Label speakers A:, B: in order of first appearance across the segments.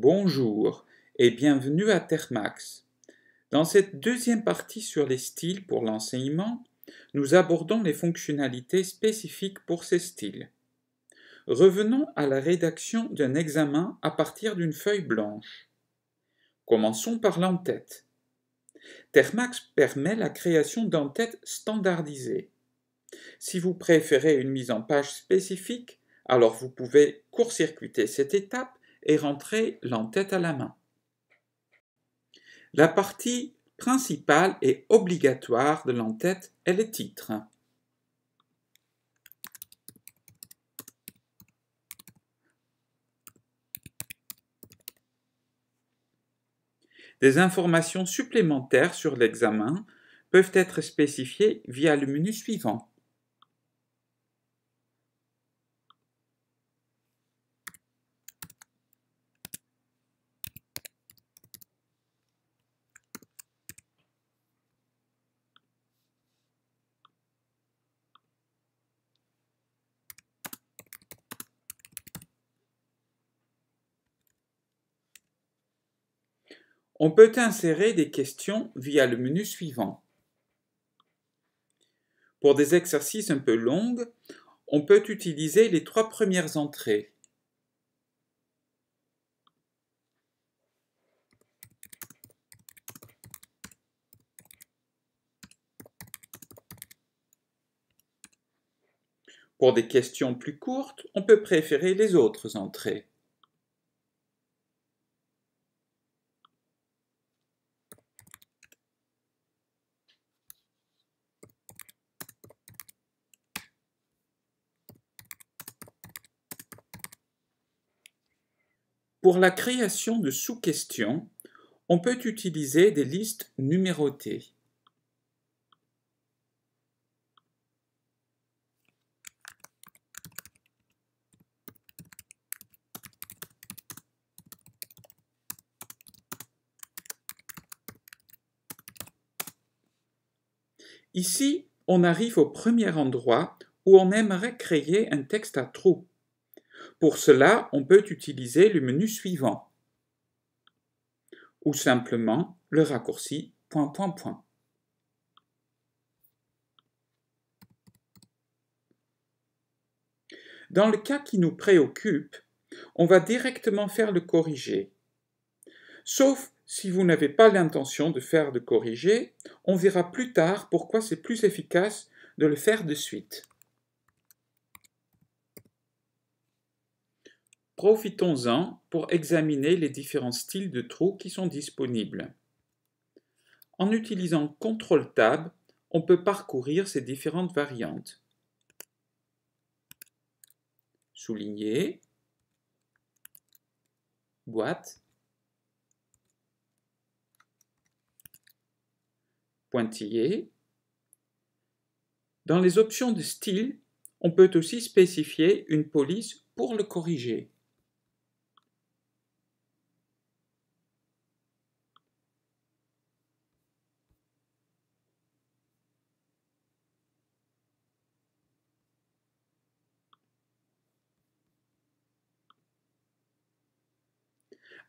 A: Bonjour et bienvenue à Termax. Dans cette deuxième partie sur les styles pour l'enseignement, nous abordons les fonctionnalités spécifiques pour ces styles. Revenons à la rédaction d'un examen à partir d'une feuille blanche. Commençons par l'entête. Termax permet la création d'entêtes standardisées. Si vous préférez une mise en page spécifique, alors vous pouvez court-circuiter cette étape et rentrer l'entête à la main. La partie principale et obligatoire de l'entête est le titre. Des informations supplémentaires sur l'examen peuvent être spécifiées via le menu suivant. On peut insérer des questions via le menu suivant. Pour des exercices un peu longs, on peut utiliser les trois premières entrées. Pour des questions plus courtes, on peut préférer les autres entrées. Pour la création de sous-questions, on peut utiliser des listes numérotées. Ici, on arrive au premier endroit où on aimerait créer un texte à trous. Pour cela, on peut utiliser le menu suivant ou simplement le raccourci. Dans le cas qui nous préoccupe, on va directement faire le corriger. Sauf si vous n'avez pas l'intention de faire de corriger, on verra plus tard pourquoi c'est plus efficace de le faire de suite. Profitons-en pour examiner les différents styles de trous qui sont disponibles. En utilisant CTRL Tab, on peut parcourir ces différentes variantes. Souligner, boîte, pointillé. Dans les options de style, on peut aussi spécifier une police pour le corriger.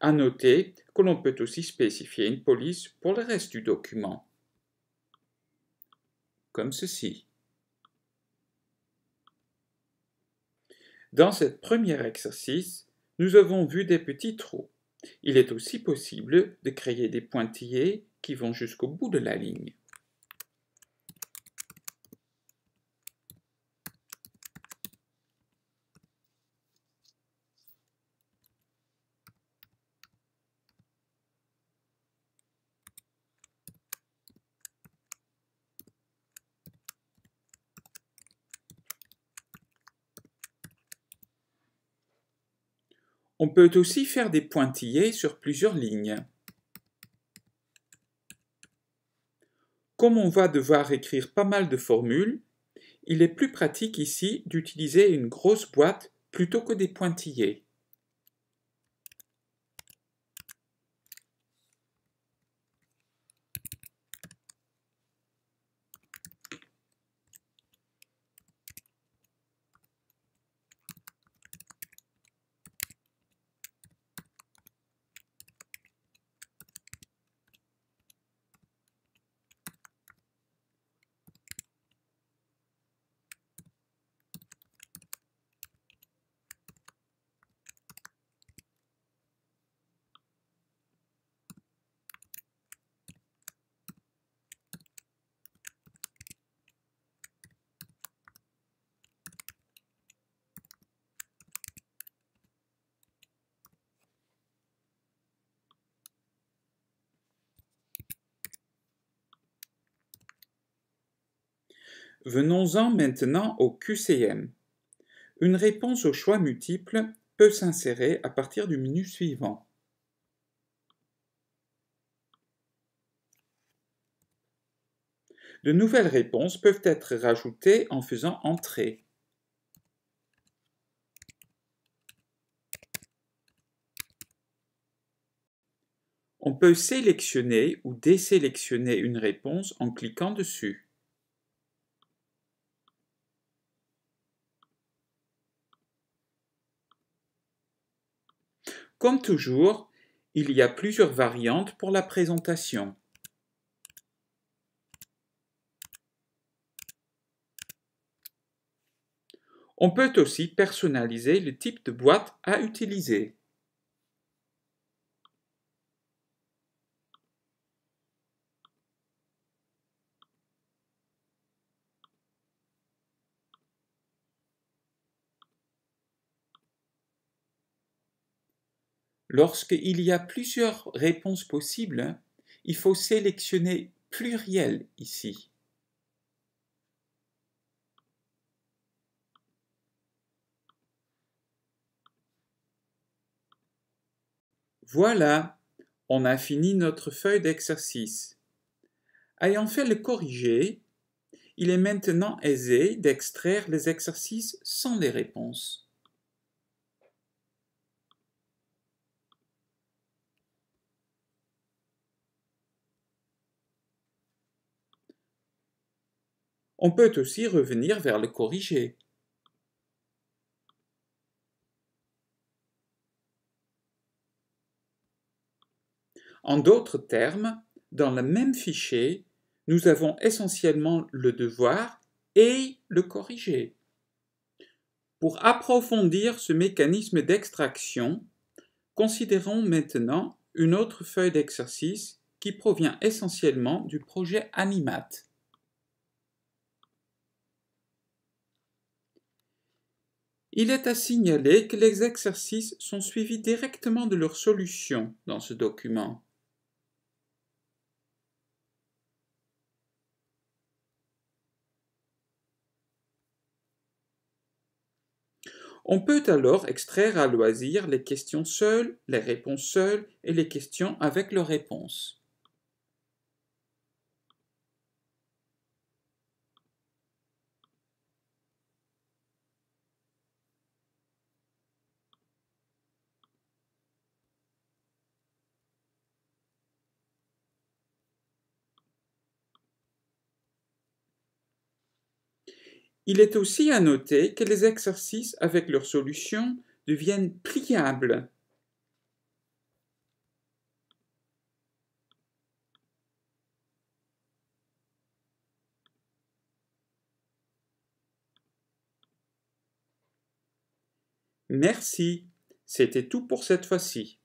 A: À noter que l'on peut aussi spécifier une police pour le reste du document, comme ceci. Dans ce premier exercice, nous avons vu des petits trous. Il est aussi possible de créer des pointillés qui vont jusqu'au bout de la ligne. On peut aussi faire des pointillés sur plusieurs lignes. Comme on va devoir écrire pas mal de formules, il est plus pratique ici d'utiliser une grosse boîte plutôt que des pointillés. Venons-en maintenant au QCM. Une réponse au choix multiple peut s'insérer à partir du menu suivant. De nouvelles réponses peuvent être rajoutées en faisant Entrer. On peut sélectionner ou désélectionner une réponse en cliquant dessus. Comme toujours, il y a plusieurs variantes pour la présentation. On peut aussi personnaliser le type de boîte à utiliser. Lorsqu'il y a plusieurs réponses possibles, il faut sélectionner pluriel ici. Voilà, on a fini notre feuille d'exercice. Ayant fait le corriger, il est maintenant aisé d'extraire les exercices sans les réponses. On peut aussi revenir vers le corrigé. En d'autres termes, dans le même fichier, nous avons essentiellement le devoir et le corrigé. Pour approfondir ce mécanisme d'extraction, considérons maintenant une autre feuille d'exercice qui provient essentiellement du projet Animat. Il est à signaler que les exercices sont suivis directement de leur solution dans ce document. On peut alors extraire à loisir les questions seules, les réponses seules et les questions avec leurs réponses. Il est aussi à noter que les exercices avec leurs solutions deviennent pliables. Merci, c'était tout pour cette fois-ci.